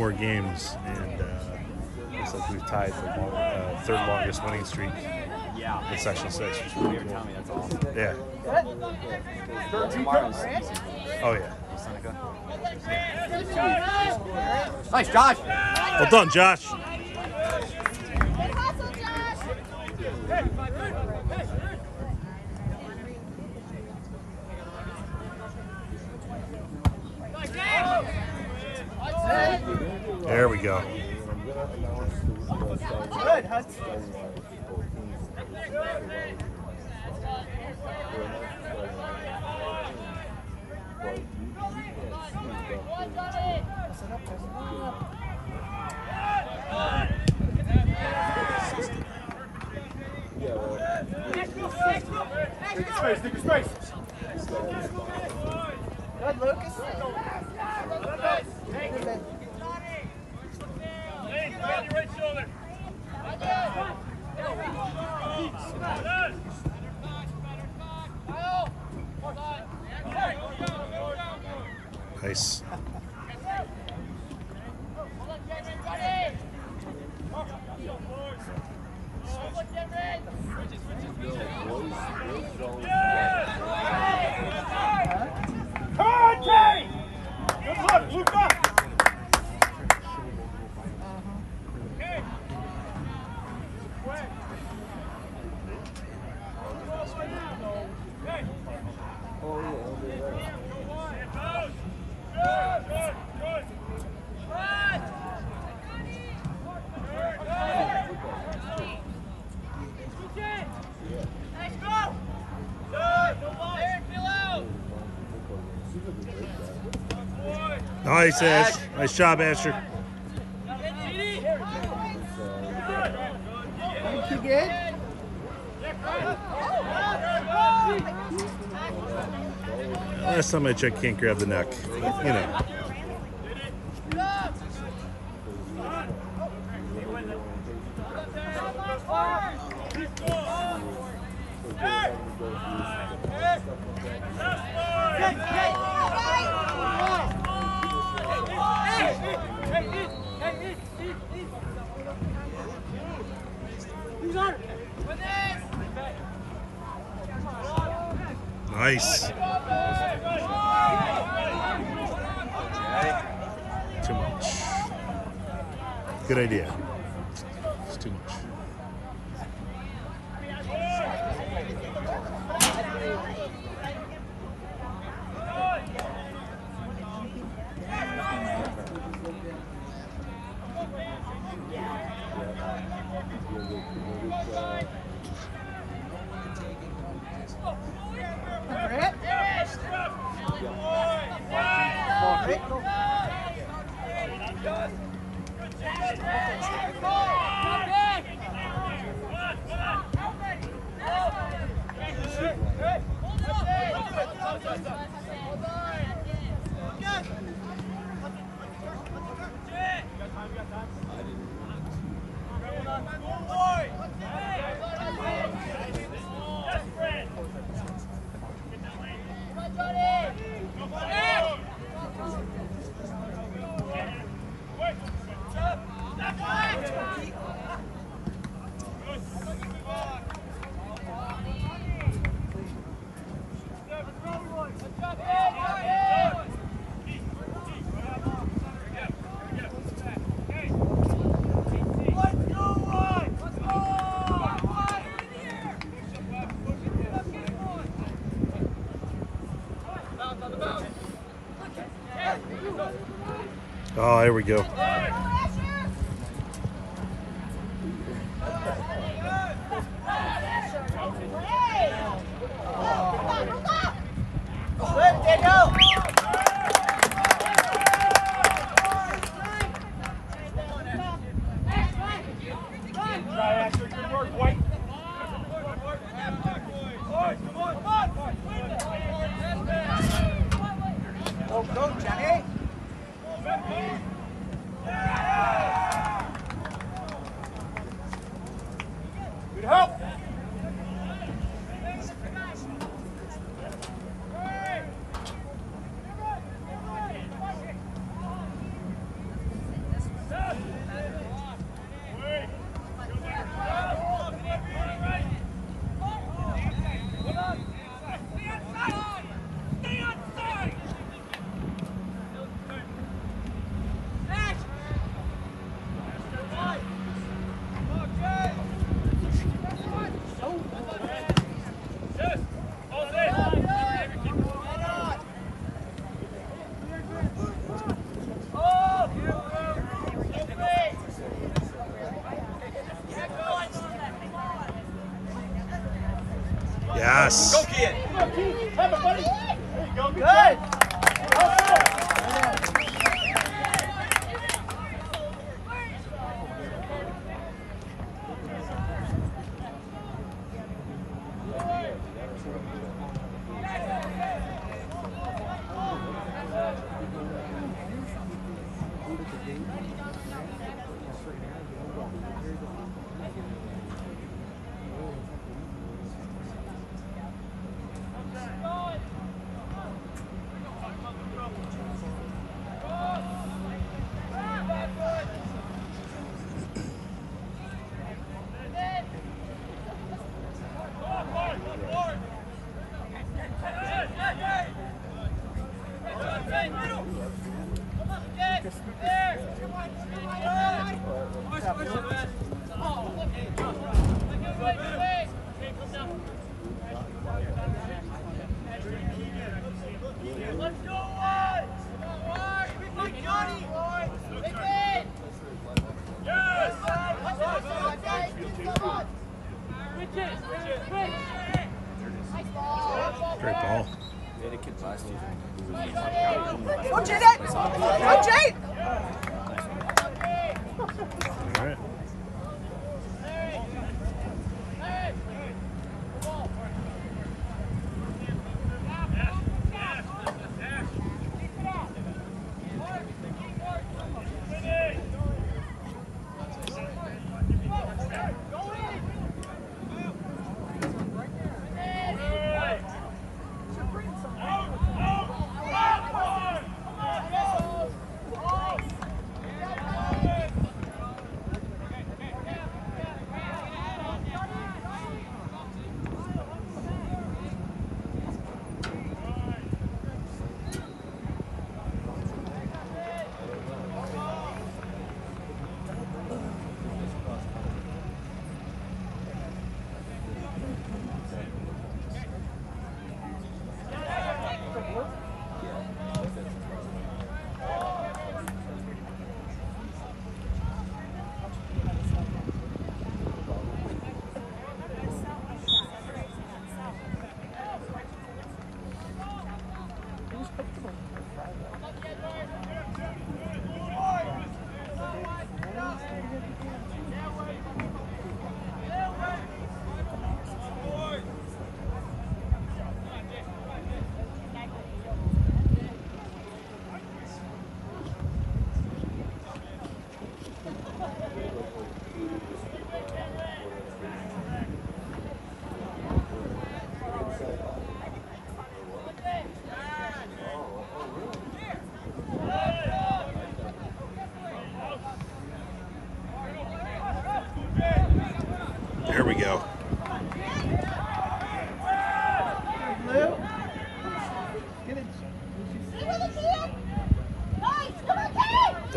more games, and uh, looks like we've tied the long, uh, third longest winning streak Yeah. in Section Six. You really were cool. telling me that's awesome. Yeah. Tomorrow's Oh yeah. Seneca. Nice, Josh. Well done, Josh. There we go. Good, Hudson. Good, Lucas. Nice, Ash. Nice job, Asher. You good? Last time I checked, can't grab the neck. You know. Oh, here we go.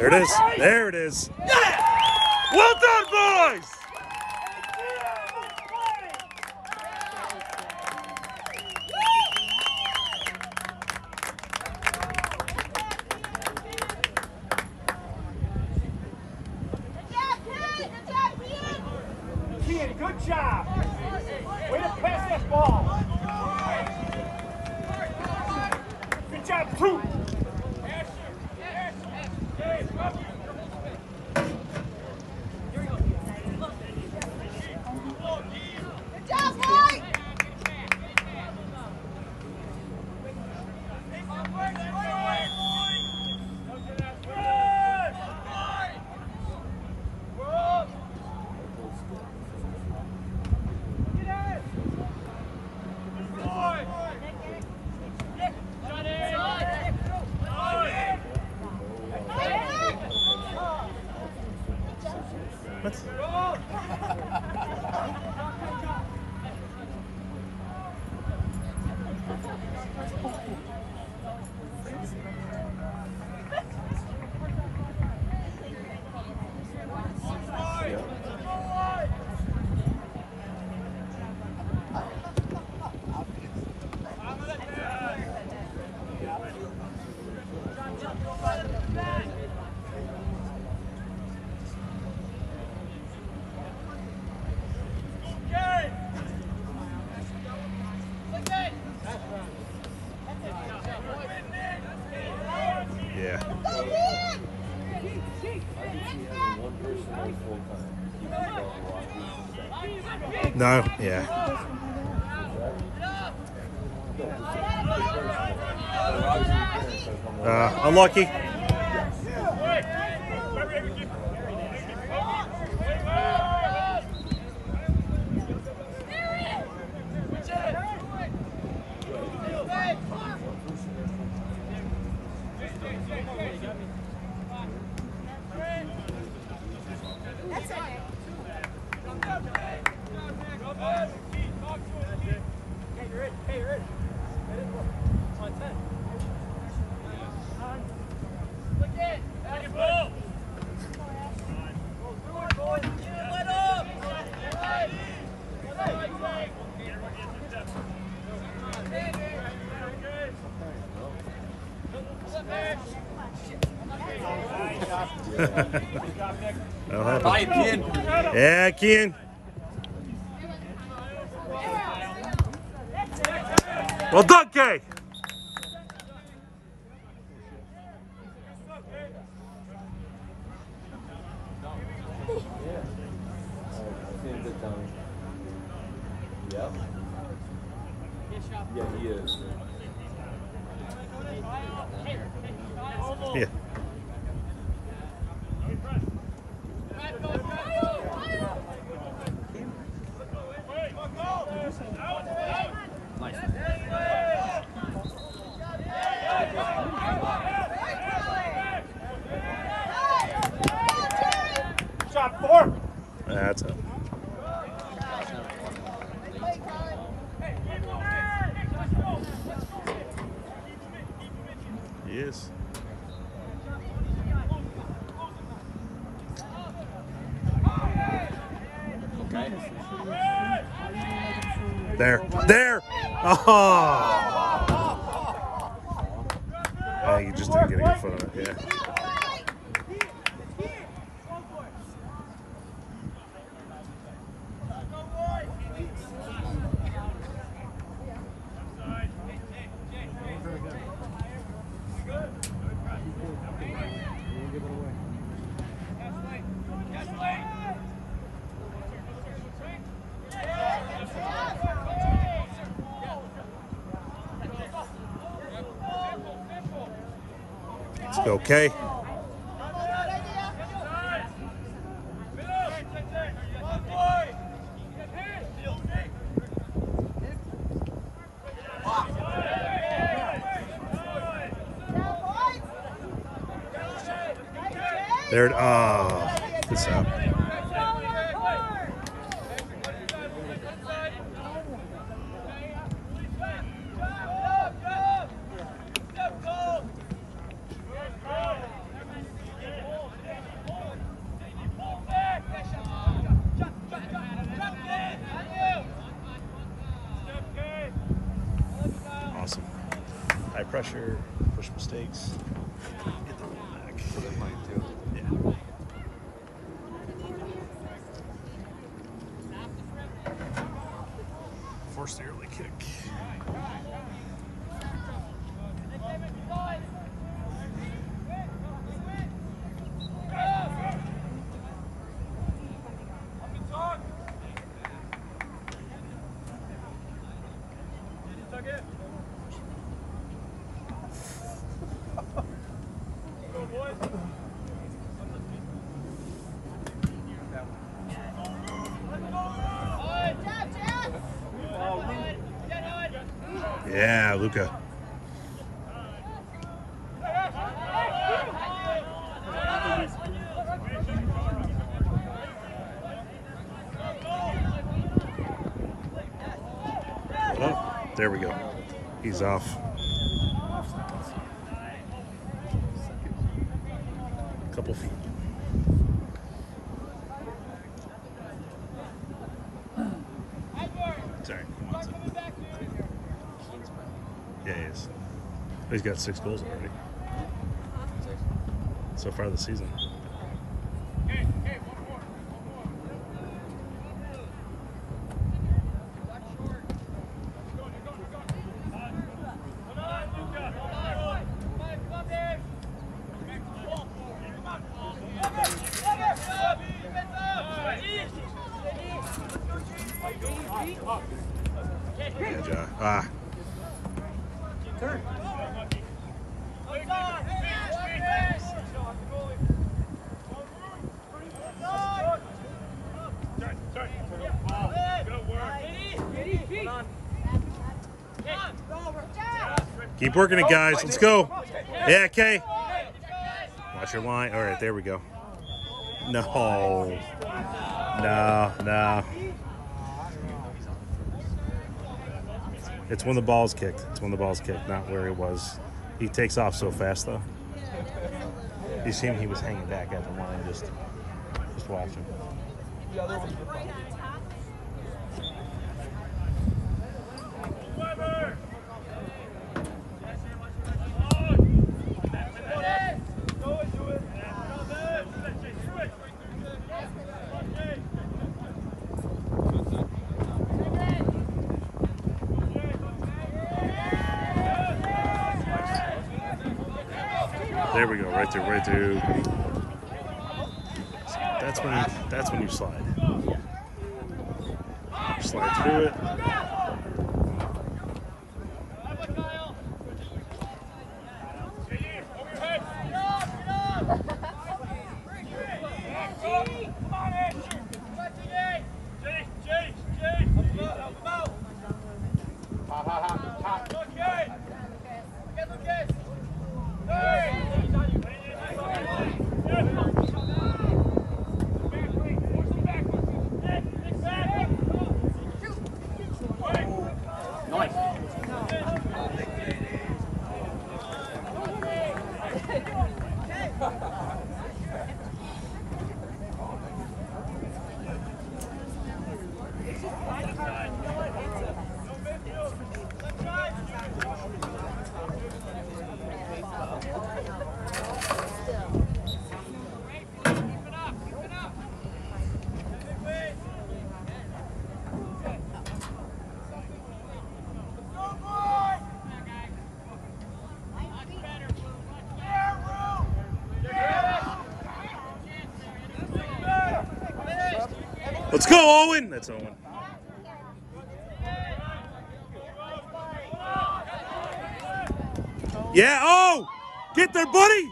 There it is. There it is. Yeah! Well done, boys! lucky. That'll happen. Bye, Ken. Yeah, Ken. Well done, Kay. okay? now, Luca. Oh, there we go. He's off. he's got six goals already so far this season. Keep working it, guys. Let's go. Yeah, Kay. Watch your line. All right, there we go. No. No, no. It's when the ball's kicked. It's when the ball's kicked, not where it was. He takes off so fast, though. You see him? He was hanging back at the line, just, just watching. There we go, right there, right there. That's when you, that's when you slide. Slide through it. Let's go, Owen. That's Owen. Yeah. Oh, get there, buddy.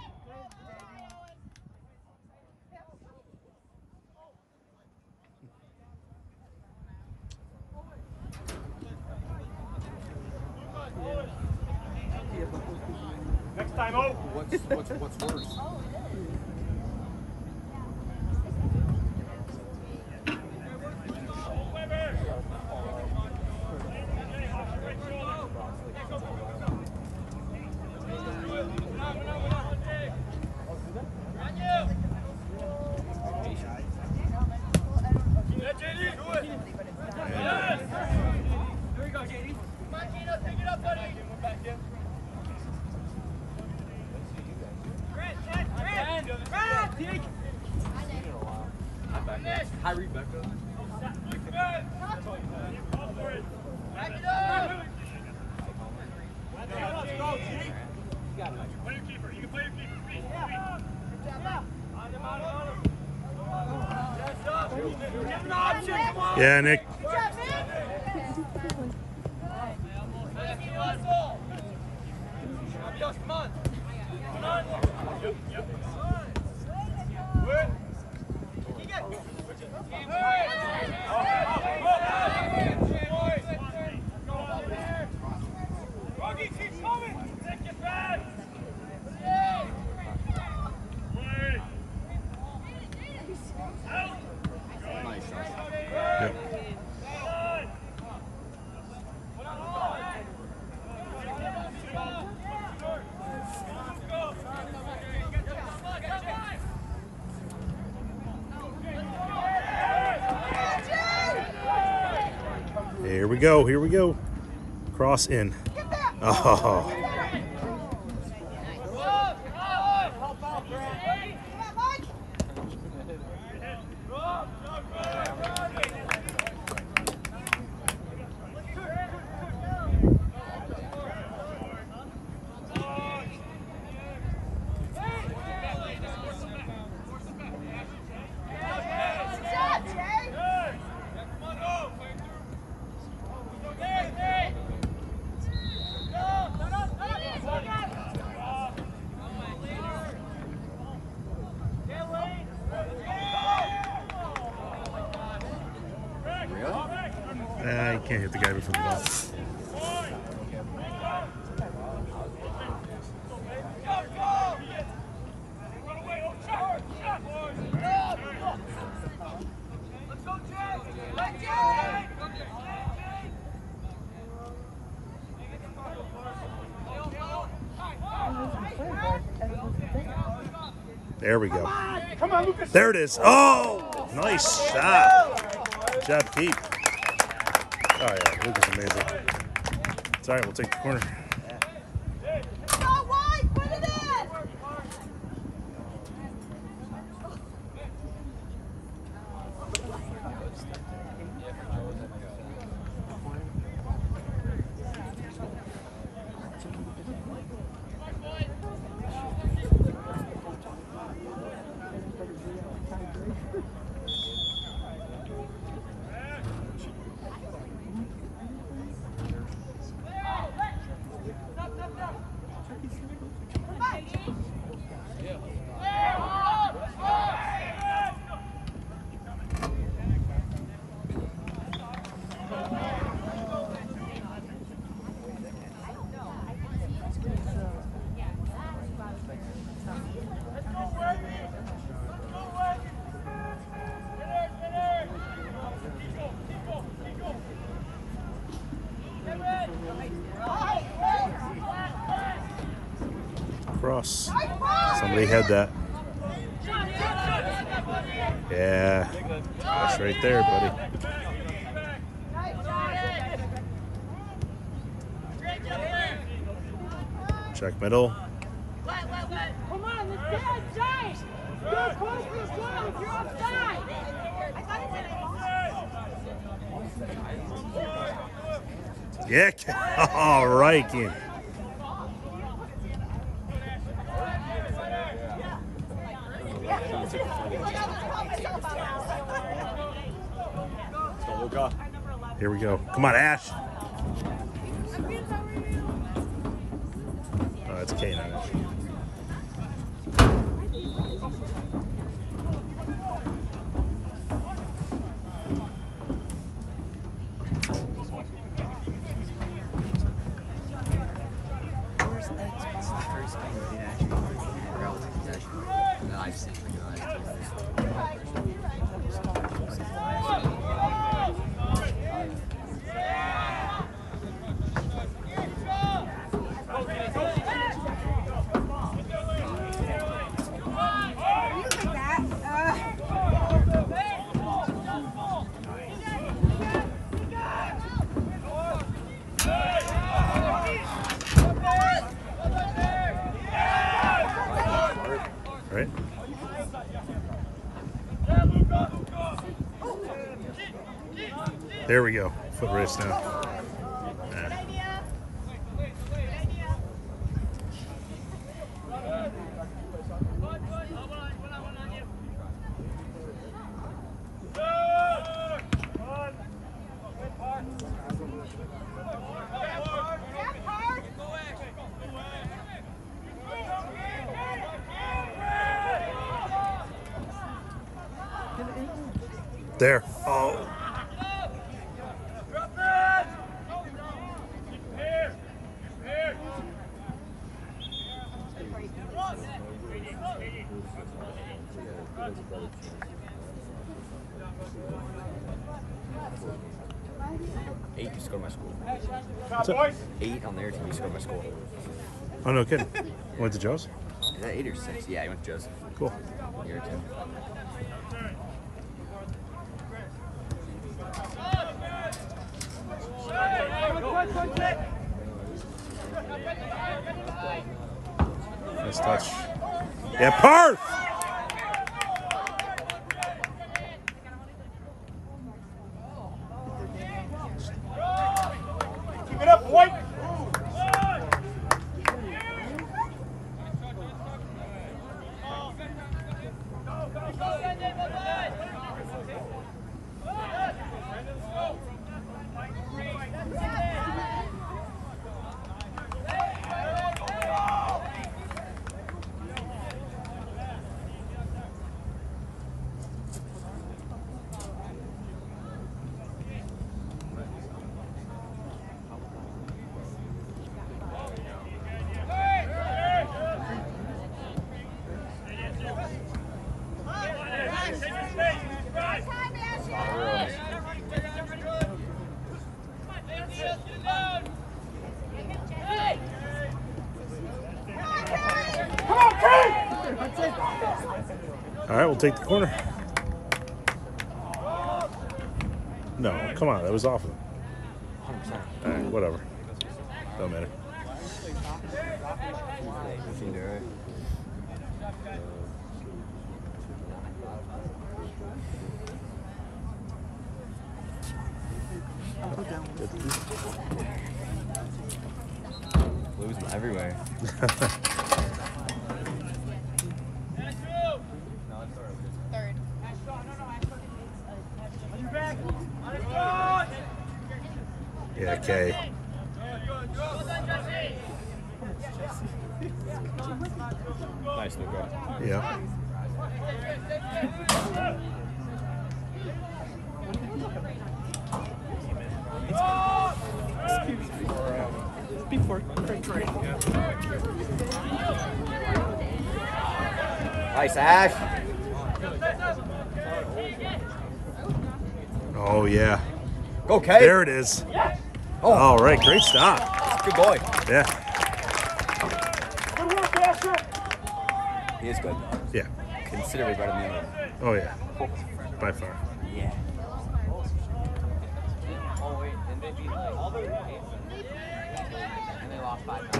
Next time out. What's, what's, what's worse? Hi, Rebecca. Yeah, Nick. Go. Here we go. Cross in. Oh. There it is. Oh, nice shot. Good job, keep. Oh yeah, Luke is amazing. It's all right. We'll take the corner. Cross. Somebody had that. Yeah. That's right there, buddy. Check middle. Yeah. All right. Here we go. Come on, Ash. Oh, that's Kane. not Ash. This is the first game we did actually figure out what possession that I've seen realized. You like that? Uh, Right? There we go. Foot race now. Yeah. There. Oh. Eight used to go to my school. Top boys. Eight on their team used to go to my school. Oh, no kidding. Went to Joe's? Is that eight or six? Yeah, I went to Joseph. Cool. Year or two. Nice touch. Yeah, Parth! Take the corner. No, come on, that was off. 100%. All right, whatever. Don't matter. If you do it. Lose them everywhere. Third. Yeah, K. Nice look, bro. Yeah. Nice, Ash. Oh yeah. Go, Kate. There it is. Oh. All right, great stop. Good boy. Yeah. Good work, Asher. He is good. Yeah. Considerably better than the other. Oh yeah. By far. Yeah. And they lost five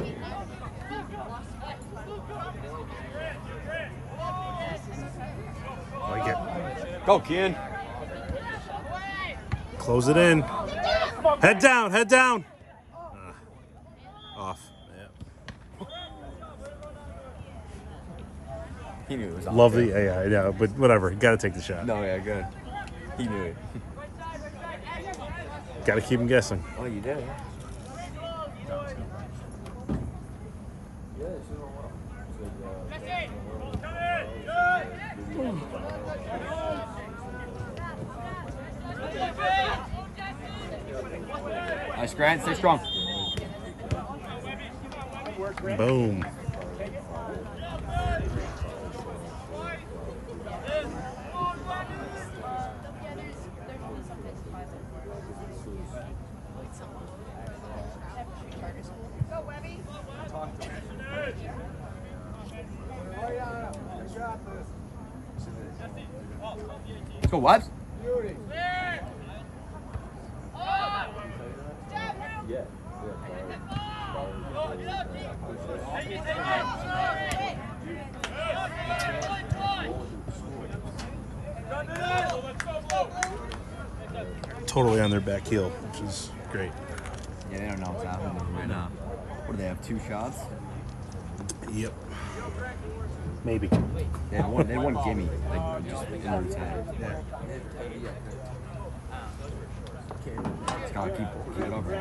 Go, Kian. Close it in. Head down. Head down. Ah. off. Yeah. He knew it was off. Love the too. yeah, yeah, yeah, but whatever. Got to take the shot. No, yeah, good. He knew it. Got to keep him guessing. Oh, you did. Nice, Grant. Stay strong. Boom. Let's go, Webs. Totally on their back heel, which is great. Yeah, they don't know what's happening right now. What do they have? Two shots? Yep. Maybe. They had one. They had one gimme, like just in routine. Yeah. Just gotta keep, keep it over.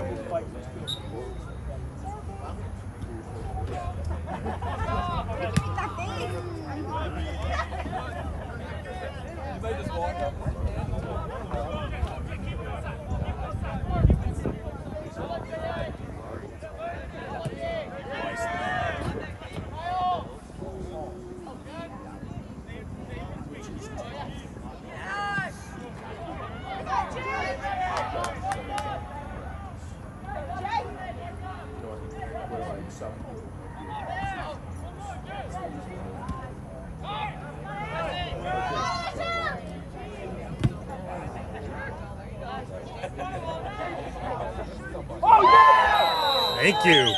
Thank you.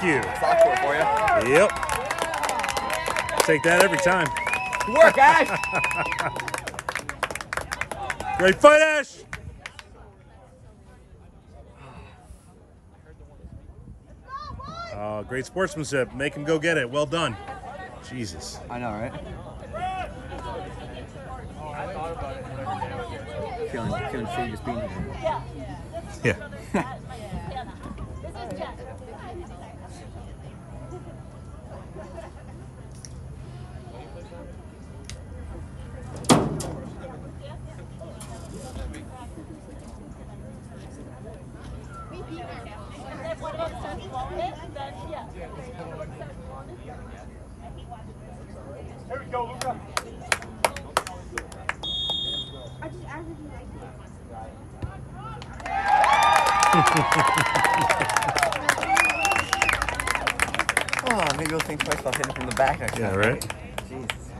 Thank you. For you. Yep. Take that every time. Good work, Ash. Great fight, Ash. Uh, great sportsmanship. Make him go get it. Well done. Jesus. I know, right? Feeling, feeling just being here. Yeah. back next yeah, time. Yeah, right? Jesus.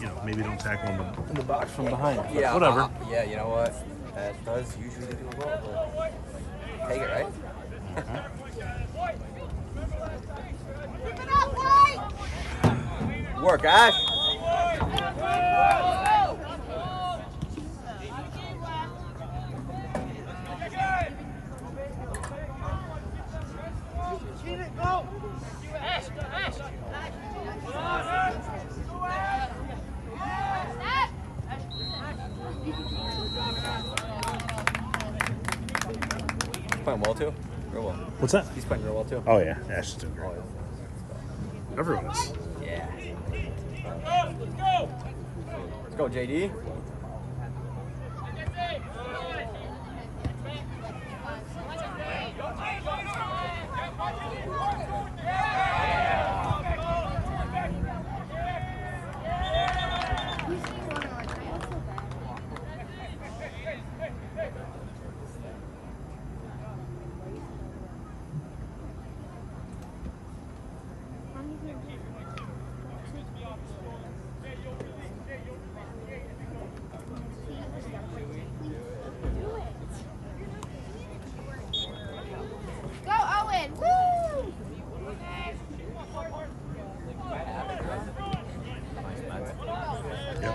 You know, maybe don't tackle him in the box from behind. Yeah, whatever. Uh, yeah, you know what? That does usually do a goal, but take it, right? Okay. Work, Ash. Too. Oh yeah, Ash is doing great. Everyone is. Yeah. Let's go, JD. Go, Owen! Woo! Yep.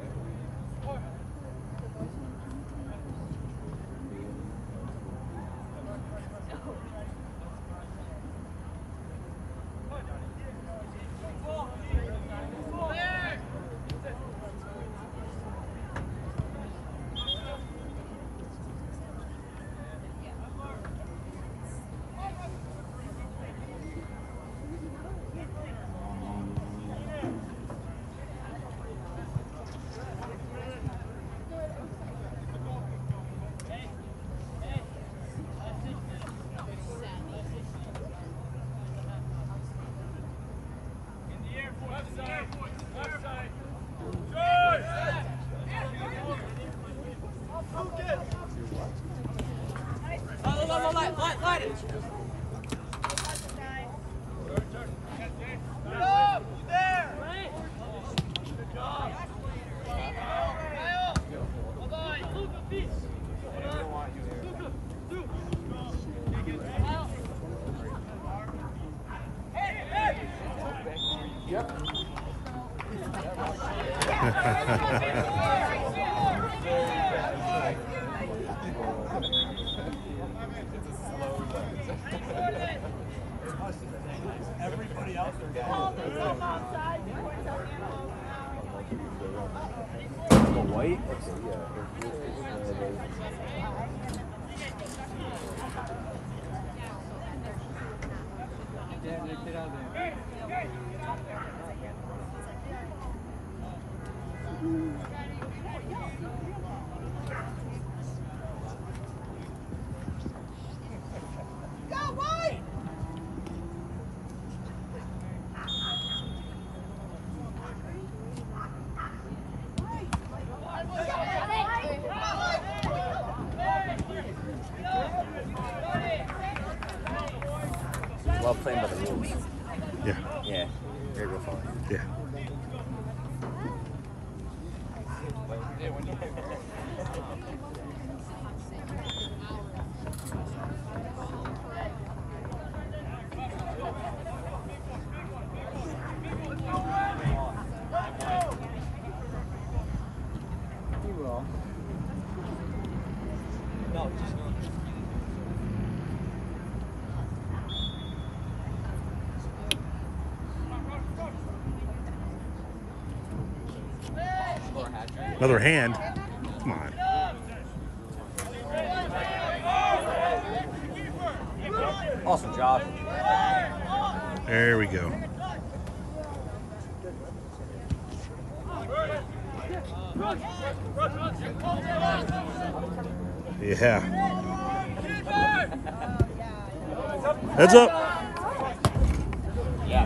Another hand. Come on. Awesome job. There we go. Yeah. Heads up. Yeah,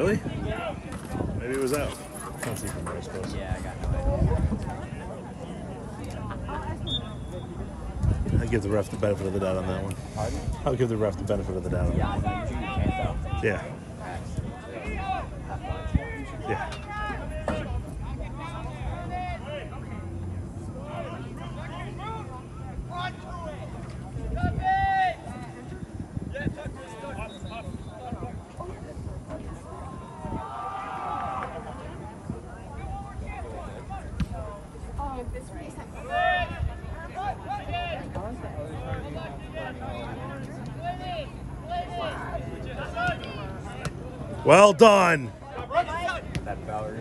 Really? Maybe it was out. Can't see from very close. Yeah, I got no idea. I give the ref the benefit of the doubt on that one. I'll give the ref the benefit of the doubt. Yeah, that. I know. Usually you can't though. Yeah. Pass. Yeah. Well done. That Valerie.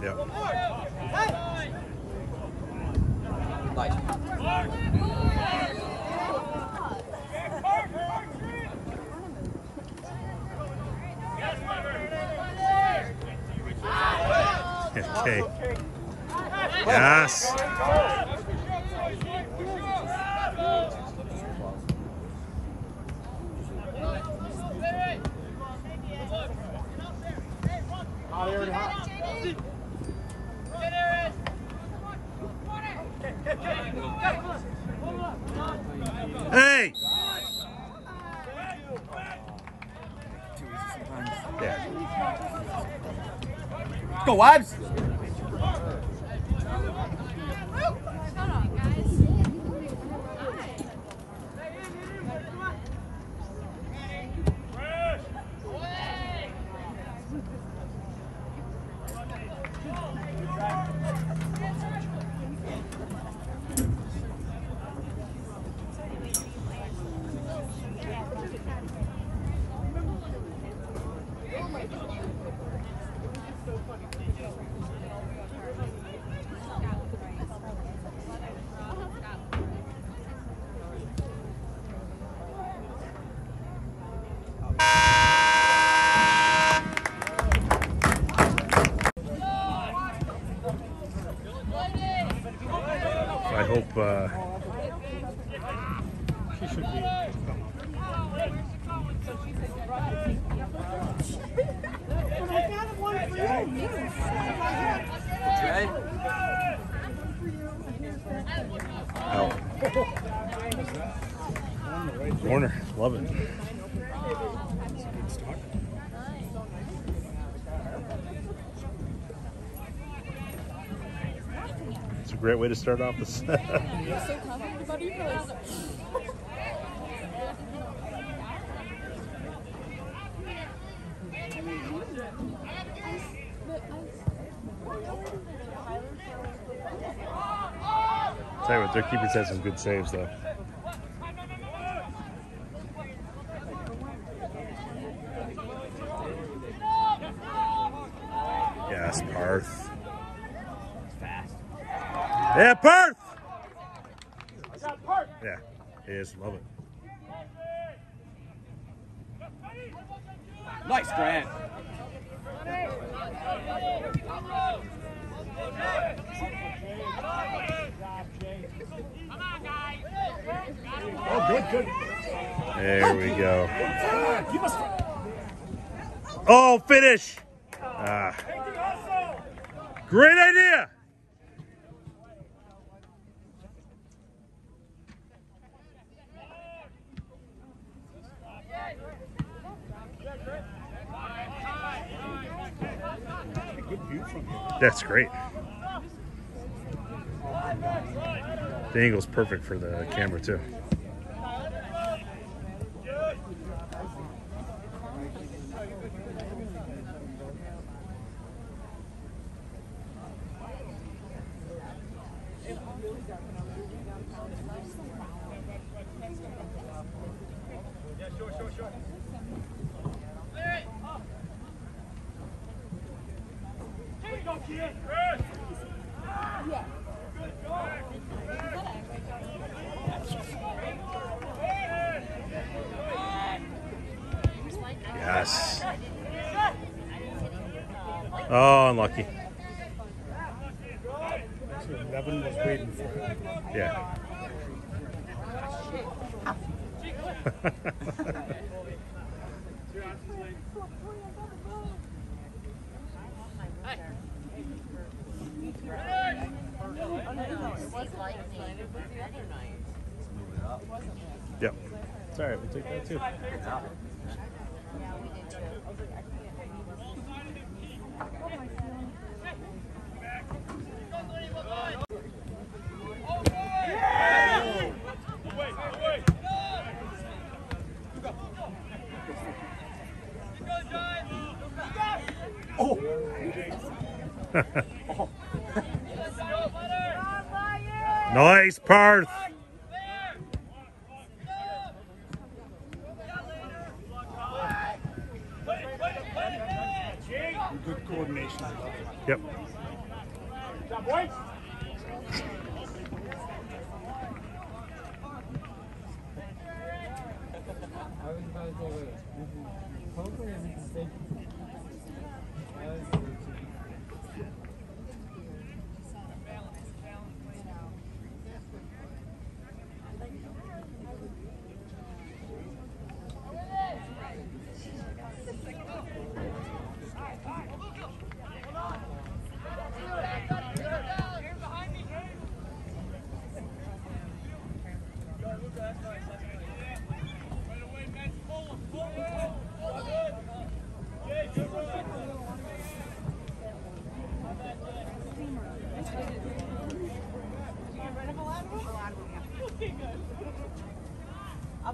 Yeah. Nice. Okay. Yes. Hey. Yeah. Go, Wabs! Great way to start off this. Tell you what, their keepers had some good saves though. Yes, Parth. Fast. Yeah, Parth! Yeah, he is. Love it. Nice, Grant. Come on, guys. Oh, good, good. There we go. Oh, finish! Ah, great idea! That's great. The angle's perfect for the camera too. Nice,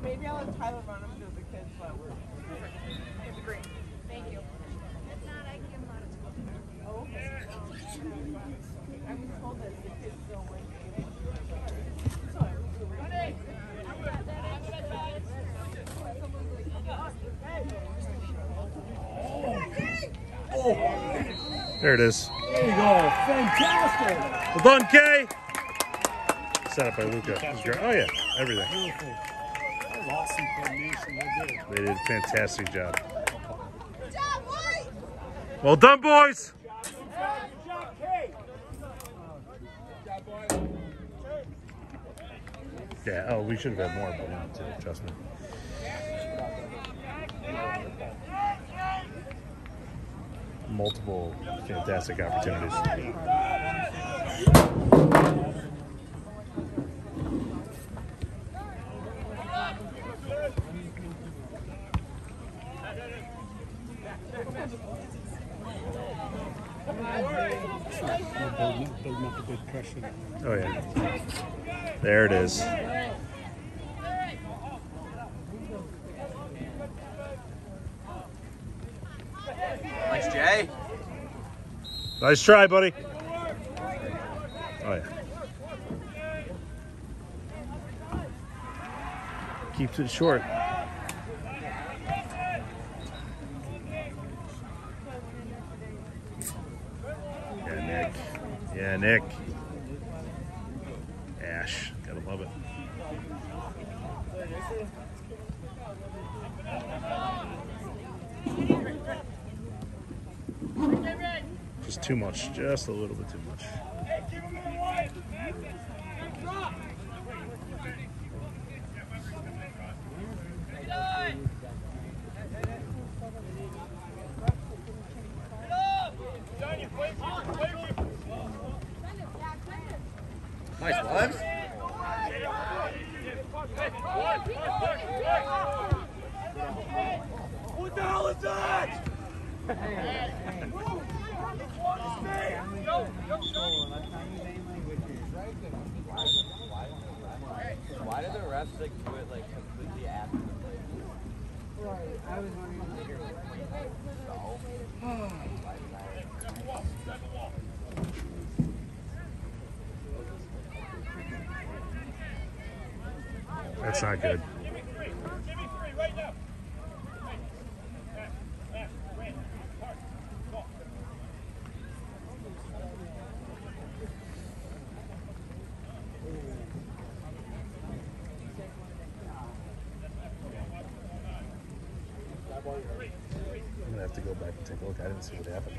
maybe I'll let Tyler run them to the kids, but we're. It's green. Thank you. Oh, okay. I was told that the kids don't win. So I was doing- There it is. There you go. Fantastic. Well done, Kay. Set up by Luca. It was great. Oh yeah, everything. Beautiful. Was awesome coordination. They did. They did a fantastic job. Well done, boys. Good job, Kate. Yeah. Oh, we should have had more, but we didn't, too, trust me. Multiple fantastic opportunities. They're building, building up a good pressure. Oh yeah. There it is. Nice, Jay. Nice try, buddy. Oh yeah. Keeps it short. Yeah, Nick. Yeah, Nick. too much, just a little bit too much. What the hell is that? Why did the refs it like completely after the play? That's not good. Give me three right now. I'm gonna have to go back and take a look. I didn't see what happened.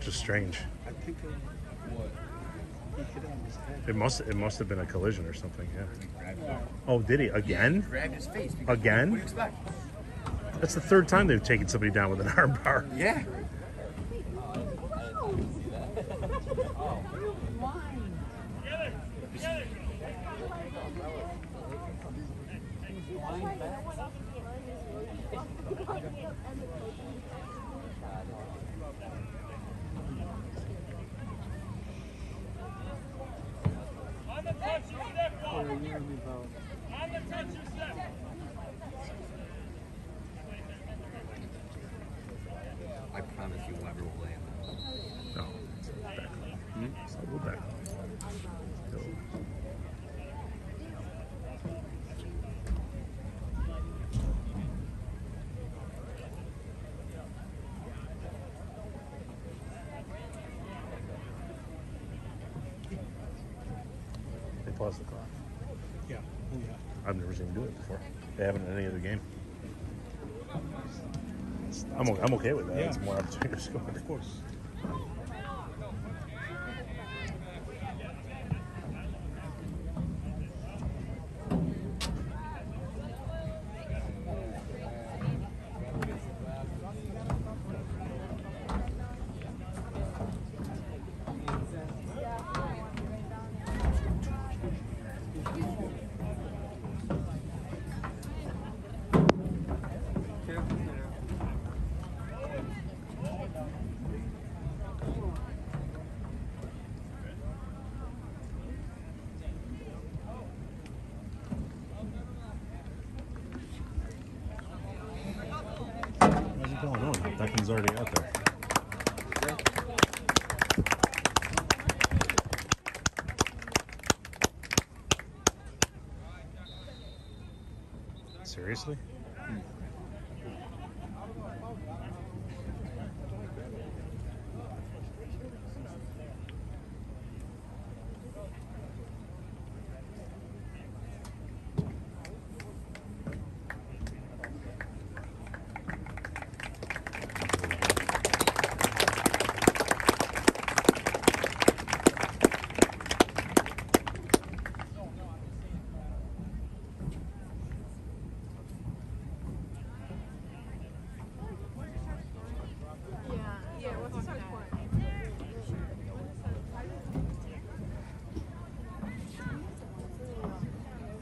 Just strange. I think what? He hit in his head. It must it must have been a collision or something. Yeah. Oh, did he again? Grabbed his face. Again? What do you expect? That's the third time they've taken somebody down with an arm bar. Yeah. On the touch, you step one. On the touch, you step. I promise you, Weber will land. No. Back. So we'll back. Go. They pause the clock. Yeah. Oh, yeah. I've never seen them do it before. They haven't in any other game. I'm, o- I'm okay with that. Yeah. It's more opportunity to score. Of course. How's it going on? Beckham's already out there. Seriously? Yeah. Yeah, what's the start point?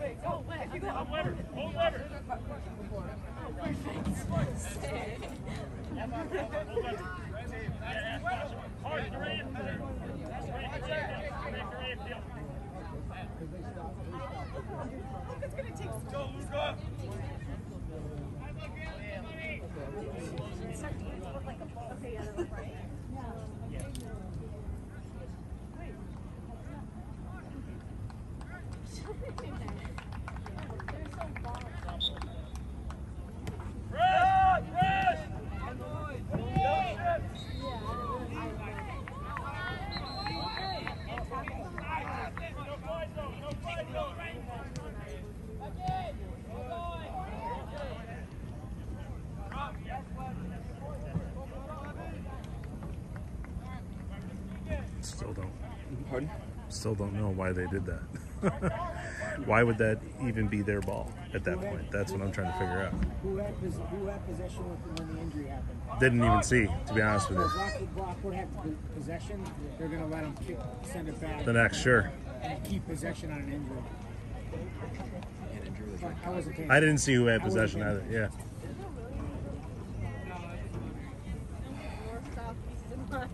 Wait, oh, wait, I got Hold Weber. Hold Weber. Hard, you're ready. It's gonna take Go, Luca. Okay, yeah, that's right. Press, press. No fly zone, no fly zone. Still don't. Pardon? Still don't know why they did that. Why would that even be their ball at that point? That's what I'm trying to figure out. Who had, who had possession with when the injury happened? Didn't even see, to be honest with you. Rock would, Rock would have po- possession. They're going to let him kick, send it back, The next, sure. and keep possession on an injury. And Andrew was But right. I wasn't. I didn't see who had possession either. Yeah. North, south, east, and west.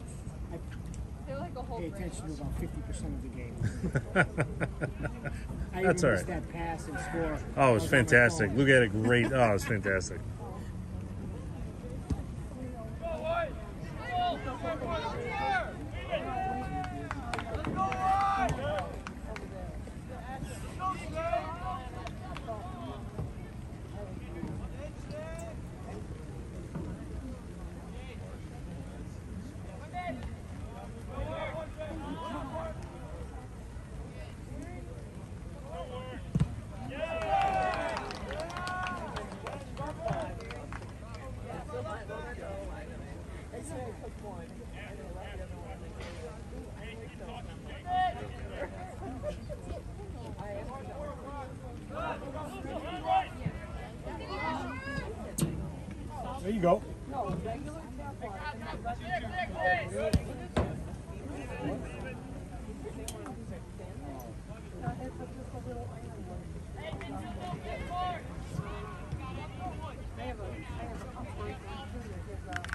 They're like a whole Pay branch. attention to about 50% of the game. I That's all that pass and score. Oh, it was fantastic. Luke had a great. Oh, it was fantastic. go.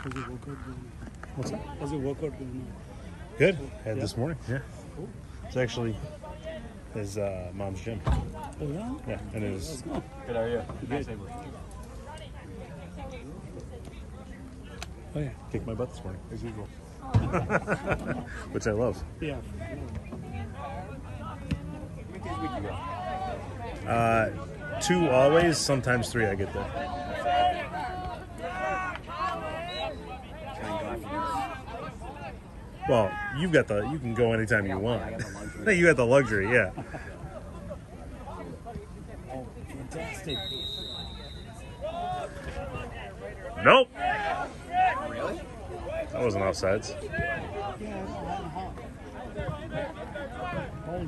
Does it work out? What's that? Does it work out good now? Good. Had this morning. Yeah. It's actually his uh, mom's gym. Oh, yeah? Yeah, and it is. Good, how are you? Oh, yeah. Kicked my butt this morning, as usual. Which I love. Yeah. Uh, two always, sometimes three I get there. Try and go after you. Well, you've got the, you can go anytime you want. I got the luxury. you got the luxury, yeah. Oh, fantastic. Nope. That wasn't offsides. Yeah,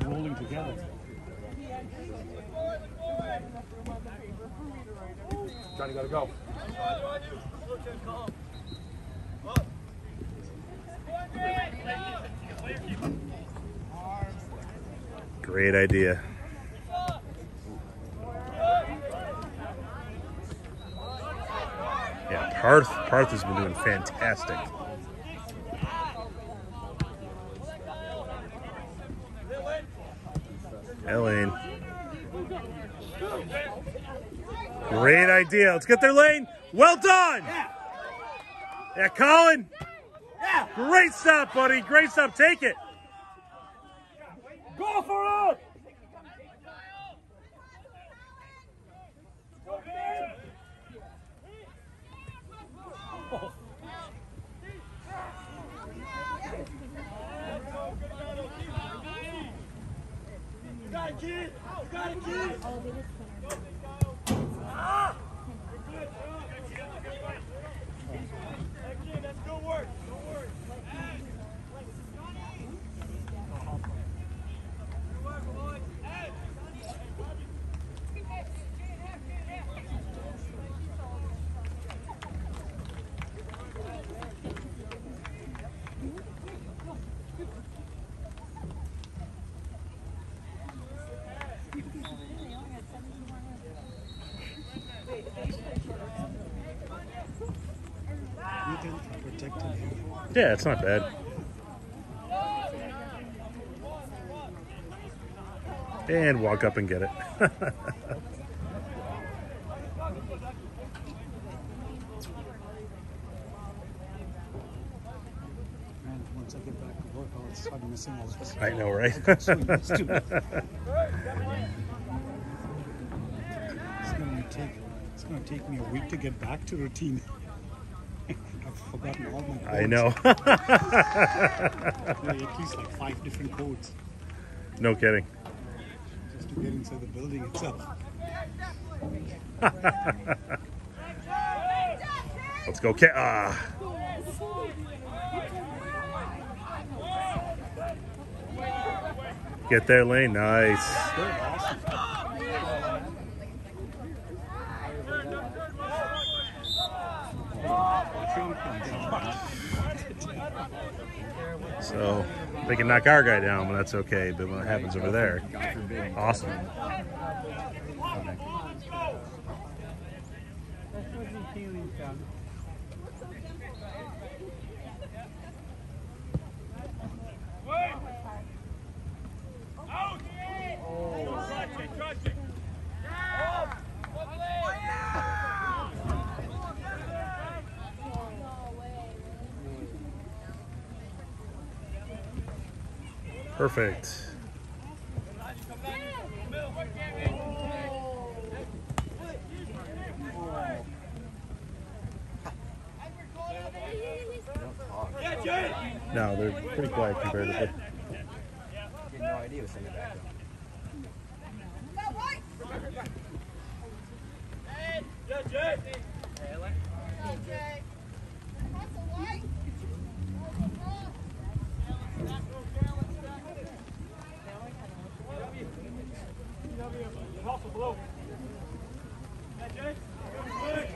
rolling together. Johnny, gotta go. Great idea. Yeah, Parth Parth has been doing fantastic. Elaine. Great idea. Let's get their lane. Well done. Yeah, Colin. Yeah. Great stop, buddy. Great stop. Take it. Go for it! protected him. Yeah, it's not bad. And walk up and get it. Once I get back to work, I'll start missing all this. I know, right? It's gonna take it's gonna take me a week to get back to routine. Forgotten all my codes. I know. At least like five different codes no kidding. just to get inside the building itself. Let's go. Ca- ah. Get there, Lane. Nice. Good, awesome. training camp. So they can knock our guy down, but that's okay. But when it happens over there, awesome. Perfect. No, they're pretty quiet comparatively. I had no idea it was sending back. Yeah, Jay!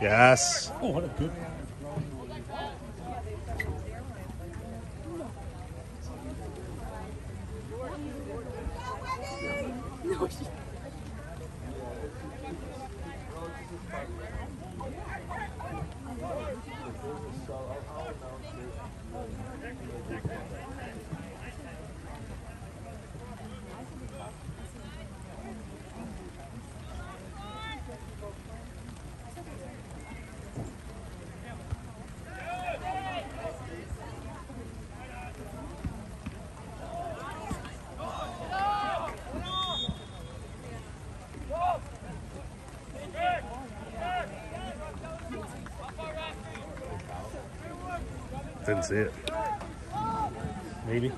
Yes. Oh, what a good. Didn't see it. Maybe.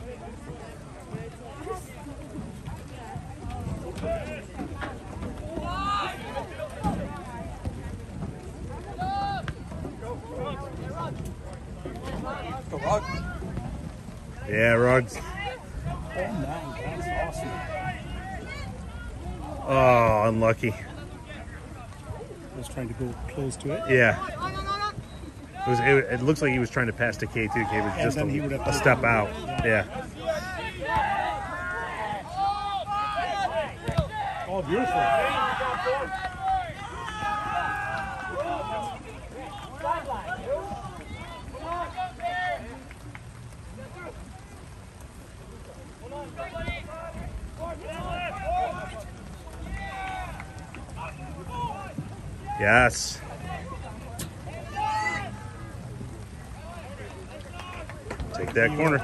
Yeah, Ruggs. Oh man, that's awesome. Oh, unlucky. I was trying to go close to it. Yeah. It, was, it, it looks like he was trying to pass to K2. K was just then he would a, a step out. Yeah. Oh, beautiful. Yes. Take that corner. Corner.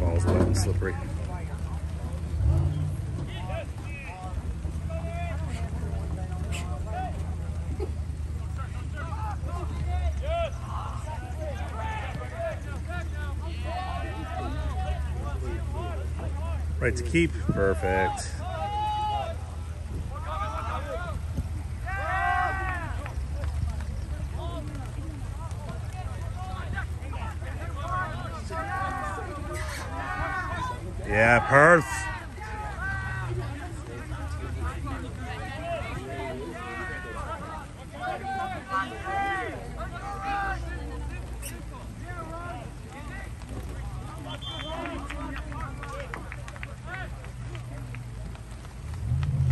Ball's wet and slippery. Right to keep. Perfect. Yeah, Perth.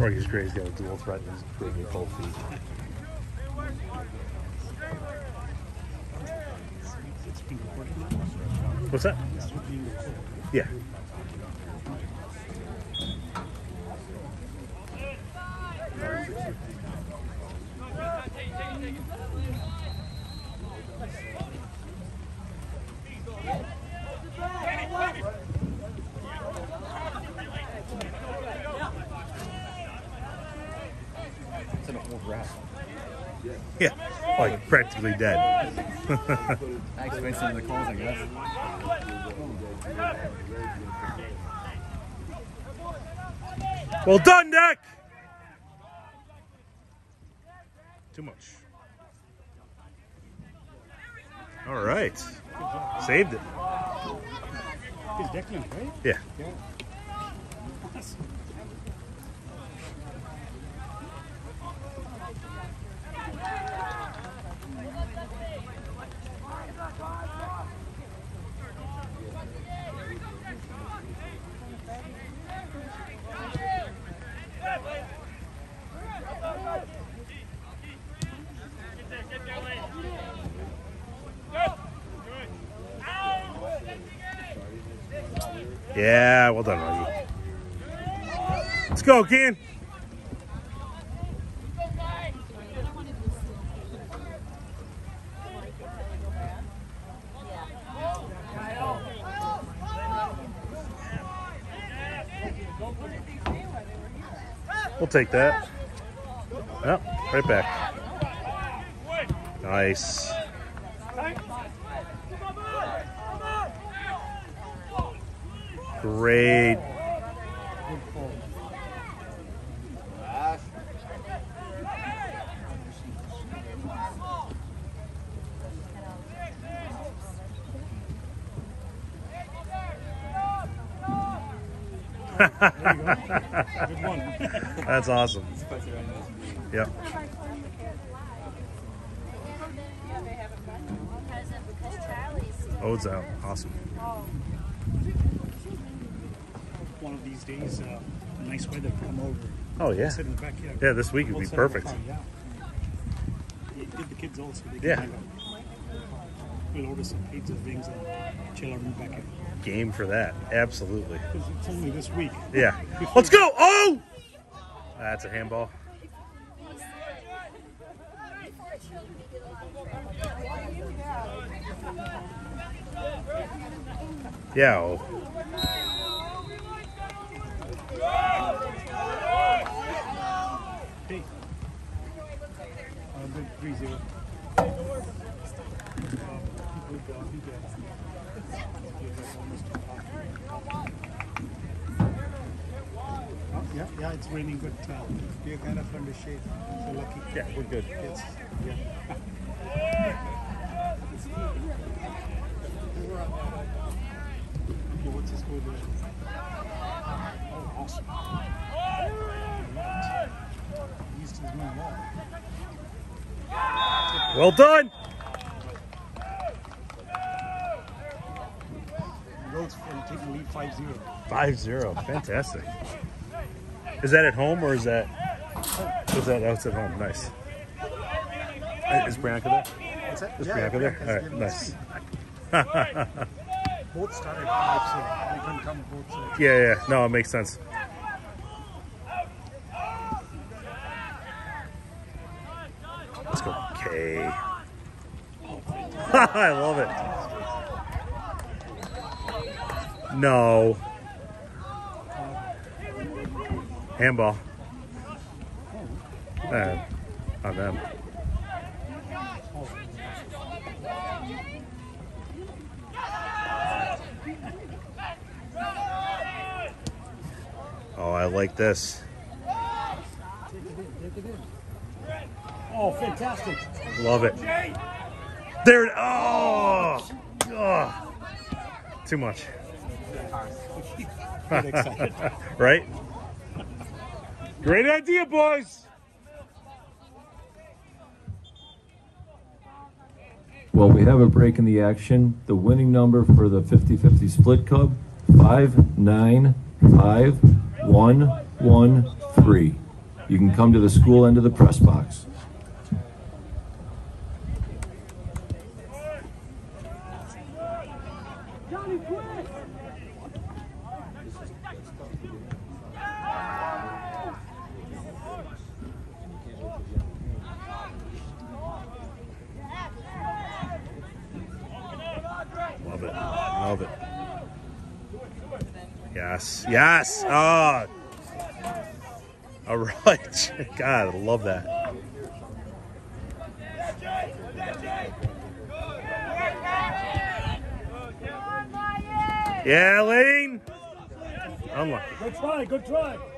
Marcus Gray's got a dual threat and he's bringing both feet. It's been recorded now. What's that? It's being recorded. Yeah. It's an old wrap. Yeah. Like practically dead. That explains some of the calls, I guess. Well done, Nick. Too much. All right. Saved it. It's Declan, right? Yeah. Yeah. Yeah, well done, Augie. Let's go, Ken. We'll take that. Yep, right back. Nice. Great. That's awesome. Yep. Ode's out. Awesome. one of these days, uh, nice weather, come over. Oh, yeah. Sit in the backyard. Yeah, this week would be set up a perfect. car, yeah. Yeah, Give the kids also. They Yeah. We'll order some pizza things and chill out in the backyard. Game for that. Absolutely. It's only this week. Yeah. Let's go. Oh! That's a handball. Yeah. oh. Hey. Uh, good, three zero. Good, good, yeah, that's almost. Oh, yeah, yeah, it's raining, but uh, we're kind of under shade. So lucky. Yeah, we're good. Yes. Yeah. Okay, what's the score there? Oh, awesome. Right. East is doing well. Well done. Rhodes taking lead 5 0. 5 0. Fantastic. Is that at home or is that. Is that oh, out at home? Nice. Is Bianca there? What's that? Is Bianca there? All right, nice. Both started 5 0. They couldn't come both sides. Yeah, yeah. No, it makes sense. Let's go, K. I love it. No. Handball. Uh, on them. Oh, I like this. Oh, fantastic. Love it. There it oh, oh. Too much. Right? Great idea, boys. Well, we have a break in the action. The winning number for the 50-50 split cub, 595113. You can come to the school end of the press box. Love it. Yes. Yes. Oh. All right. God, I love that. Yeah, Lane. Unlucky. Good try. Good try.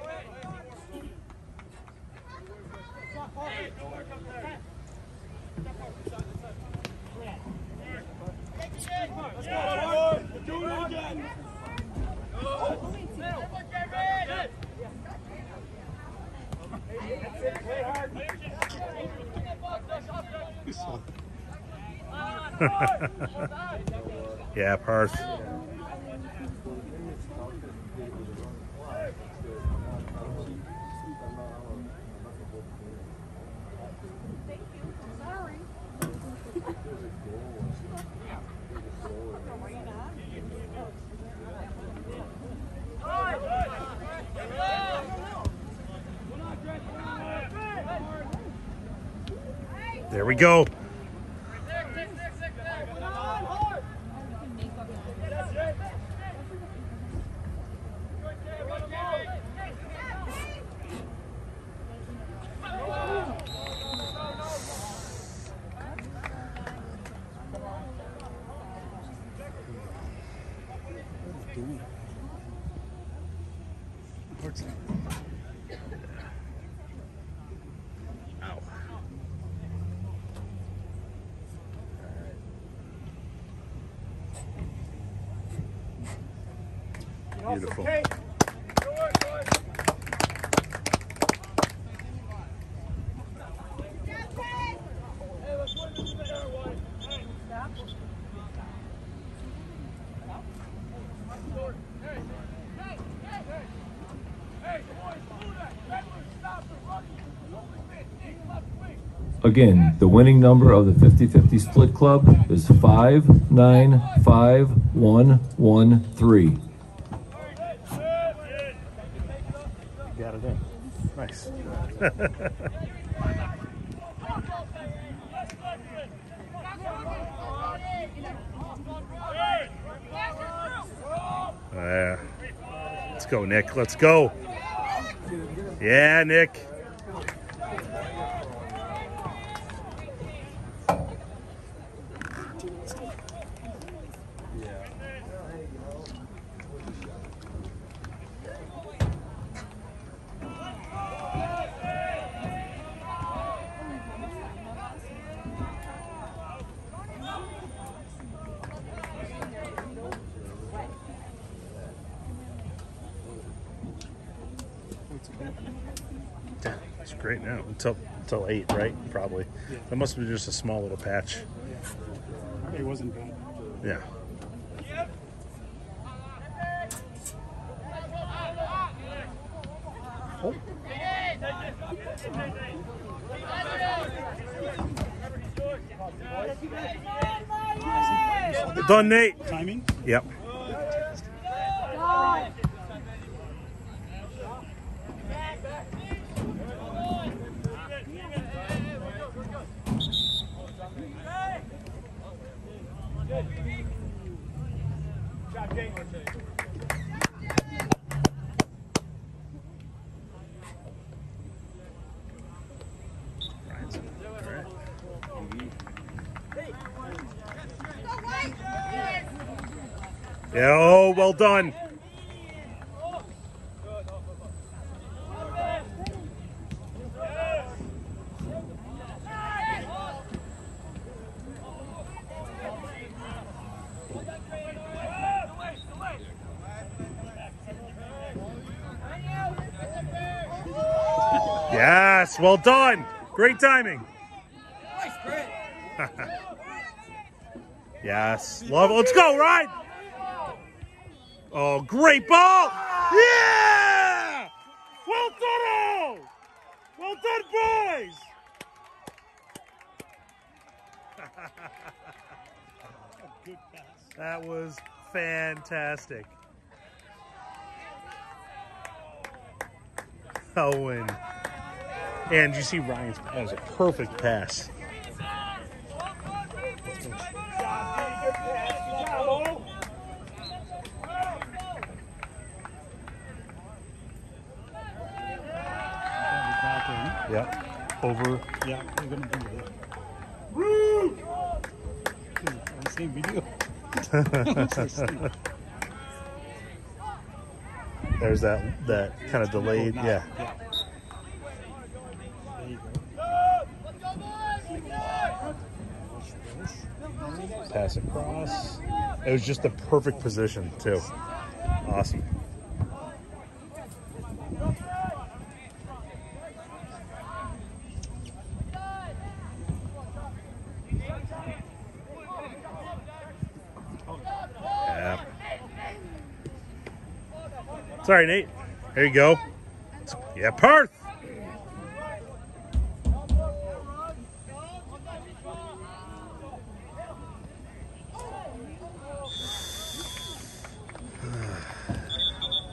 Yeah, Perth. There we go. Again, the winning number of the 50-50 split club is 595113. Got it in. Nice. Yeah. Uh, let's go, Nick. Let's go. Yeah, Nick. Yeah, It's now. Until until eight, right? Probably. That must have been just a small little patch. It wasn't bad. Yeah. Done, Nate. Timing? Yep. Yeah. Oh, well done. Yes, well done. Great timing. yes, love it. Let's go, Ryan. Oh, great ball. Yeah! Well done, all. Well done, boys. That was fantastic. Owen. And you see Ryan's that was a perfect pass. Yep. Over. Yeah, we're gonna do that. Woo! Same video. Almost the same. There's that that kind of delayed. Yeah. There you go. Pass across. It was just the perfect position too. Awesome. Yeah. Sorry, Nate. There you go. Yeah, Perth.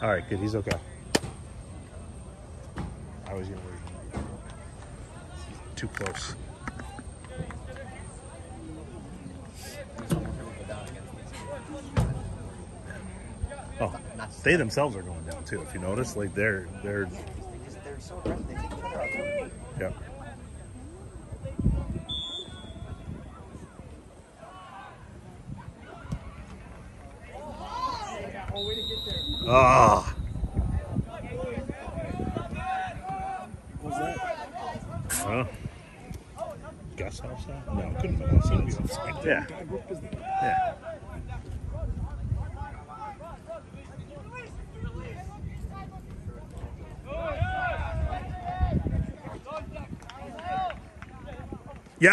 All right, good. He's okay. I was gonna wait. Too close. Oh, they themselves are going down too. If you notice, like they're they're They just, they're so aggressive. They take each other out. yeah. Ah, What was that? well, guess offside? No, it couldn't have been offside. Be offside. Yeah. What was that? Yeah.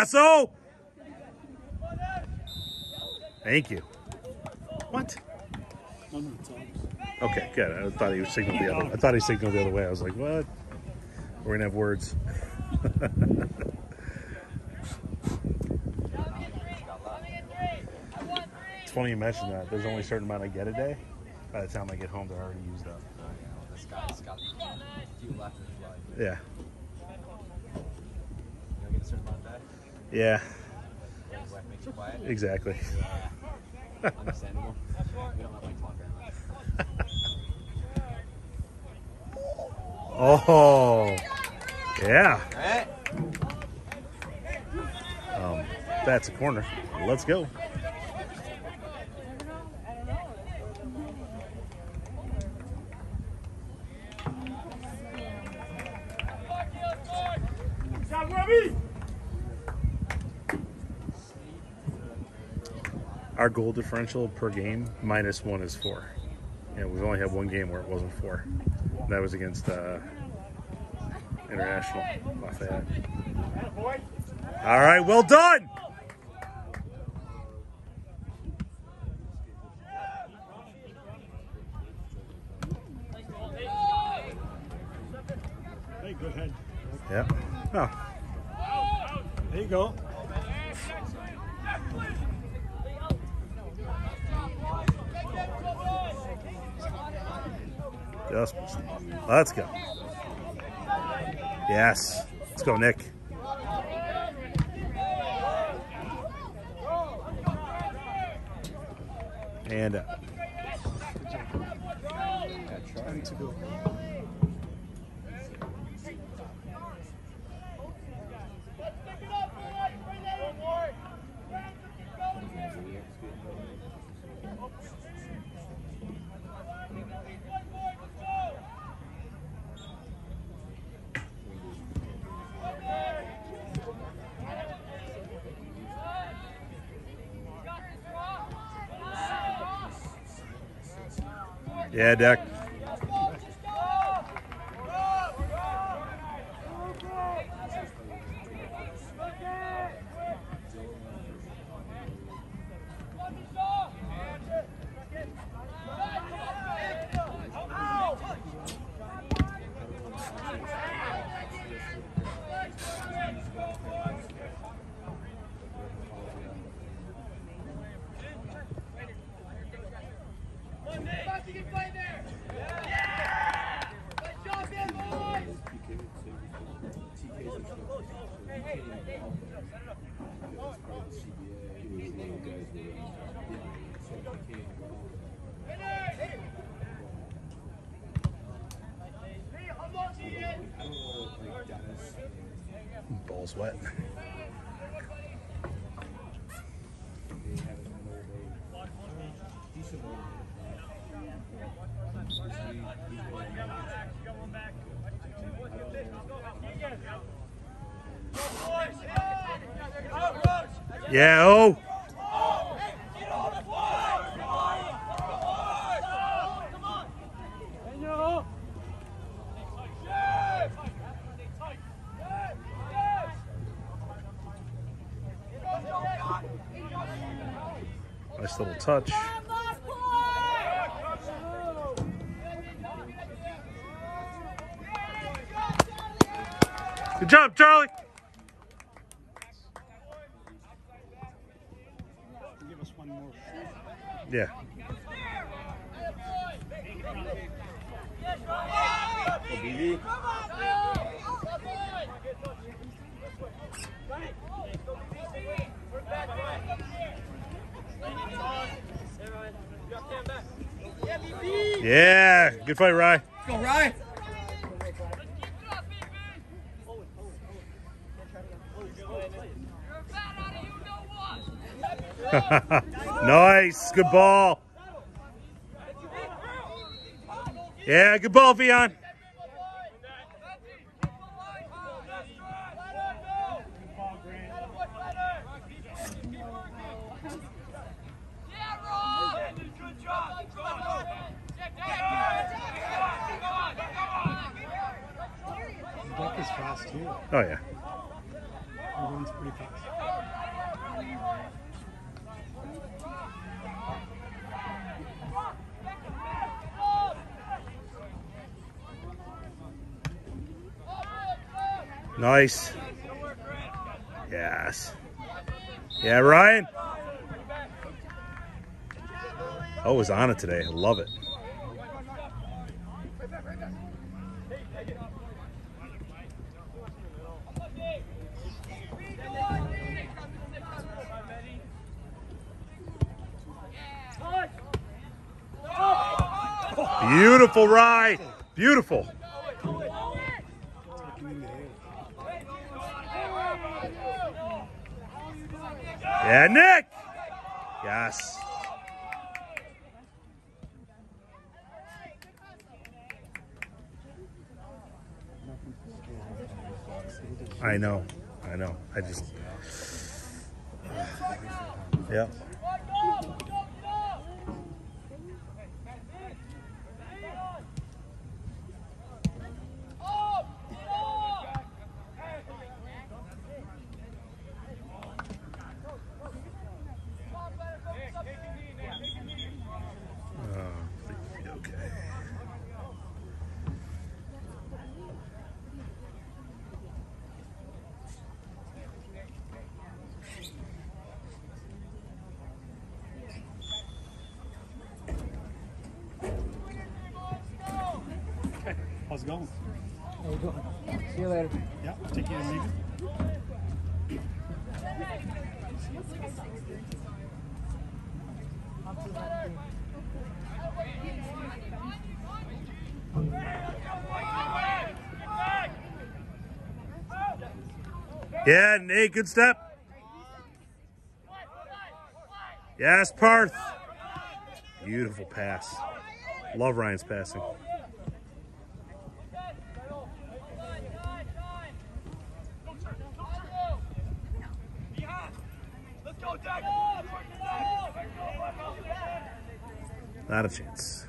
Yes, oh. Thank you. What? No, no, it's ours. Okay, good. I thought he signaled the other. I thought he signaled the other way. I was like, what? We're gonna have words. It's funny you mentioned that. There's only a certain amount I get a day. By the time I get home, they're already used up. This guy's got a few left in his life. Yeah. You don't get a certain amount of day. Yeah. Your wife makes you quiet. Exactly. Understandable. We don't have like talk very much. Oh. Yeah. Alright. Um, that's a corner. Let's go. Our goal differential per game minus one is four. Yeah, we've only had one game where it wasn't four. That was against uh, International Lafayette. All right, well done. Hey, good head. Yeah. Oh, There you go. Just let's go. Yes, let's go, Nick. And uh, yeah, Deck. Ball's wet. Yeah, oh. Nice little touch. Good job, Charlie. Yeah. Yeah. Good fight, Rye. Let's Go, Rye. nice. Good ball. Yeah, good ball, Vion. Buck is fast too. Oh, yeah. Runs pretty. Nice. Yes. Yeah, Ryan. Oh, was on it today. I love it. Beautiful ride. Beautiful. Yeah, Nick. Yes. I know. I know. I just. Yeah. Oh, okay. How's it going? See you later. Yeah, take care and leave it. Yeah, Nate, good step. Yes, Parth. Beautiful pass. Love Ryan's passing. Not a chance.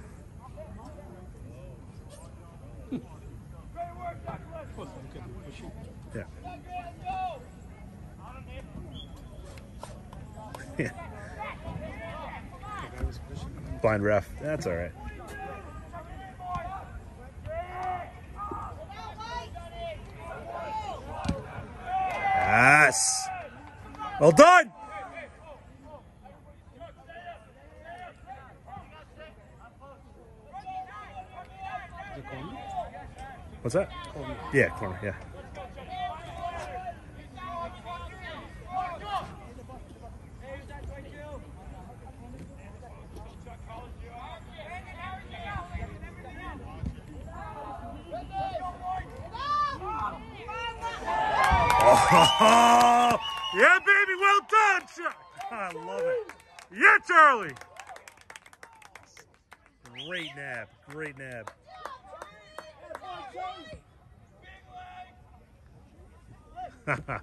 Oh, look at him pushing. Yeah. yeah. The guy was pushing. Blind ref. That's all right. Yes. Well done. What's that? Corner. Yeah, corner. Yeah. Oh, yeah, baby. Well done. Chuck. I love it. Yeah, Charlie. Great nab. Great nab.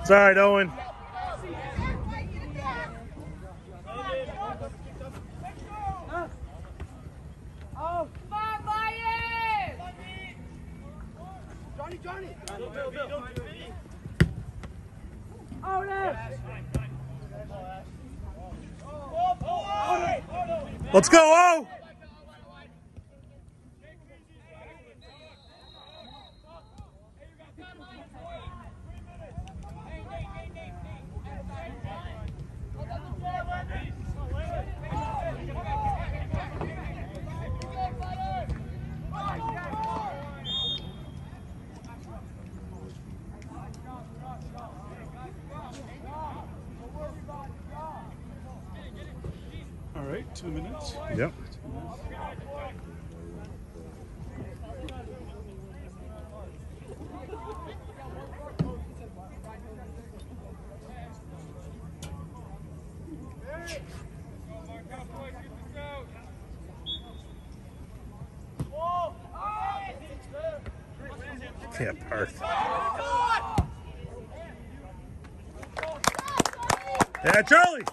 It's all right, Owen. Oh, come on, Lion! Oh, no! Let's go, O! Two minutes. Yep. Yeah, Parth. Yeah, Charlie.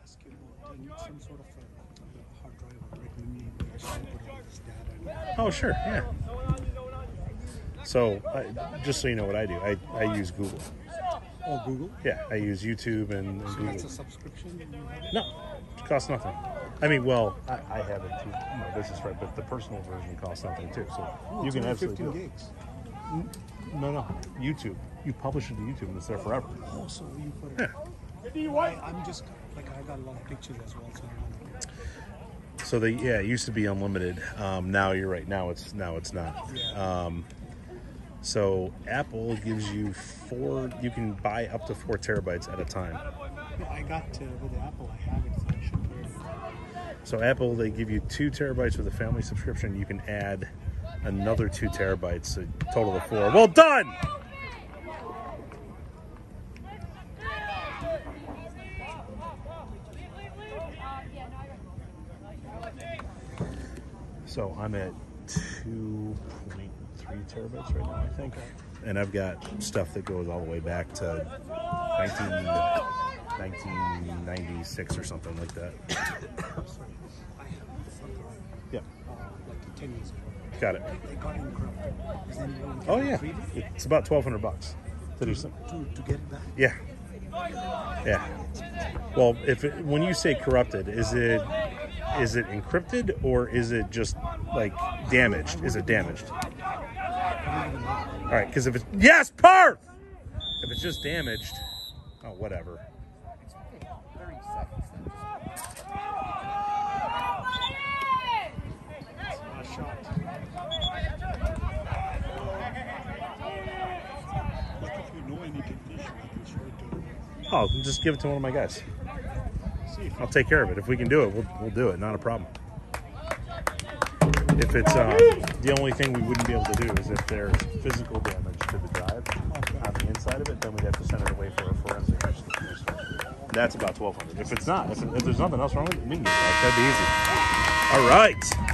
Ask you about uh, some sort of a hard drive or like mini where I should put all this data. Oh, sure, yeah. So, I, just so you know what I do, I, I use Google. Oh, Google. Yeah, I use YouTube and, and So Google. that's a subscription. you have? No, it costs nothing. I mean, well, I, I have it through my business, right? But the personal version costs nothing too. So Oh, you it's can only absolutely 15 do it. gigs. No, no, YouTube. You publish it to YouTube and it's there forever. Oh, so you put it. I, I'm just like I got a lot of pictures as well, so I'm So they, yeah, it used to be unlimited. Um, now you're right. Now it's now it's not. Um, so Apple gives you four. You can buy up to four terabytes at a time. Yeah, I got uh, with Apple. I have it, so I should it. So Apple, they give you two terabytes with a family subscription. You can add another two terabytes, a total of four. Well done. So I'm at two point three terabytes right now, I think, and I've got stuff that goes all the way back to 19, 1996 or something like that. Sorry, I have something Yeah, uh, like 10 years ago. got it. They got incorrupted. Is anyone can Oh yeah, it's about twelve hundred bucks to do some. To, to get it back? Yeah, yeah. Well, if it, when you say corrupted, is it is it encrypted or is it just like damaged? Is it damaged? All right, because if it's yes, Parth. If it's just damaged, oh whatever. Oh, just give it to one of my guys. I'll take care of it. If we can do it, we'll, we'll do it. Not a problem. If it's uh, the only thing we wouldn't be able to do is if there's physical damage to the drive on the inside of it, then we'd have to send it away for a forensic. That's about twelve hundred. If it's not, if, if there's nothing else wrong with it, we can get it back. That'd be easy. All right.